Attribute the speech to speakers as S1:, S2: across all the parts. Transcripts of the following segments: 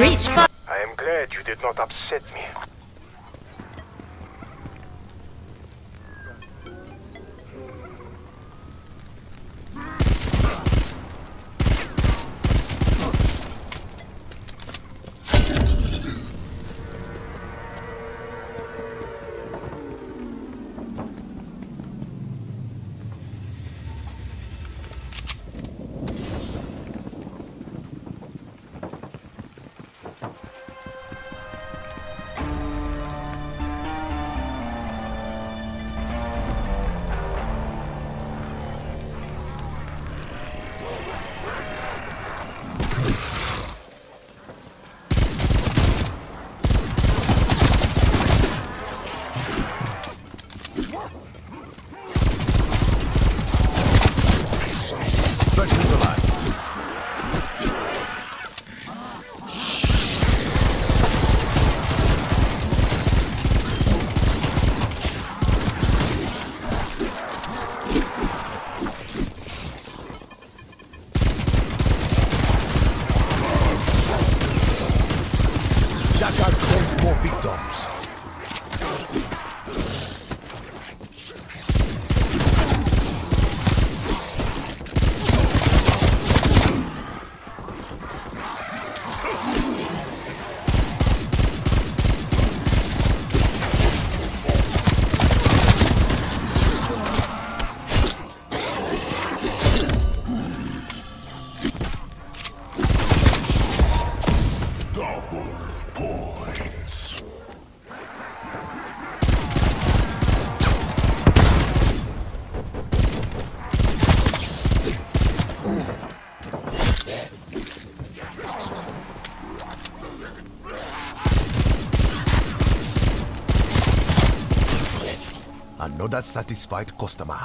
S1: Reach
S2: I am glad you did not upset me.
S3: Claims more victims. Another satisfied customer.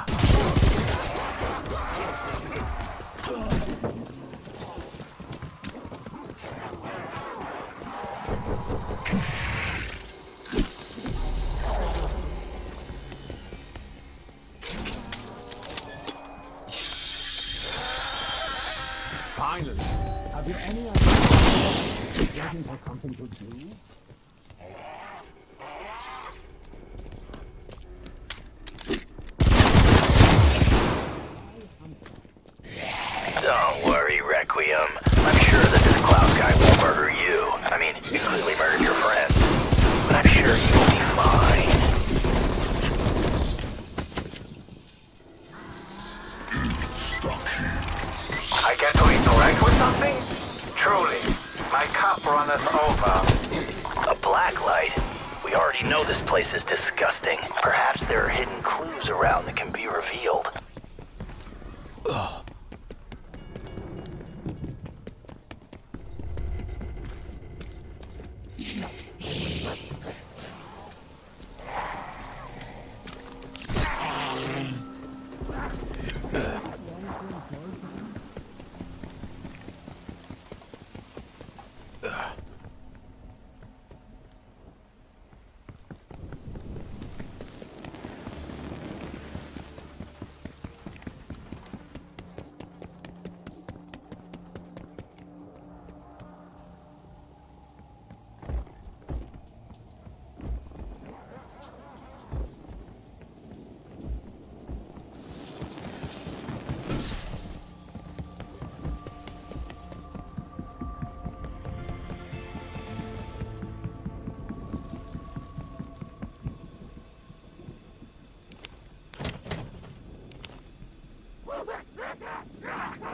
S4: Finally. Have you any idea what waiting for something to do?
S2: My cup runneth over.
S5: A black light? We already know this place is disgusting. Perhaps there are hidden clues around that can be revealed.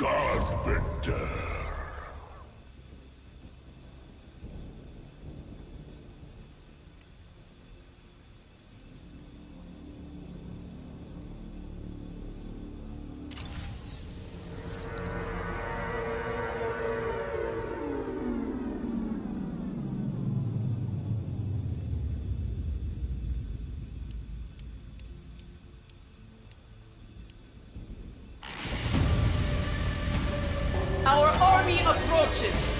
S6: God's
S3: victor.
S1: Marches.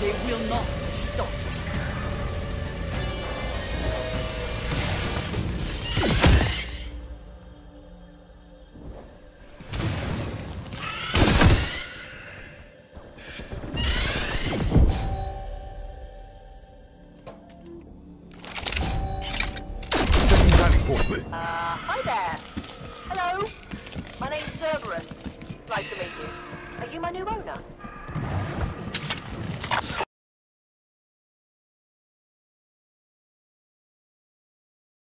S1: They will not be stopped.
S3: Setting rally.
S7: Hi there. Hello. My name's Cerberus. It's nice to meet you. Are you my new owner?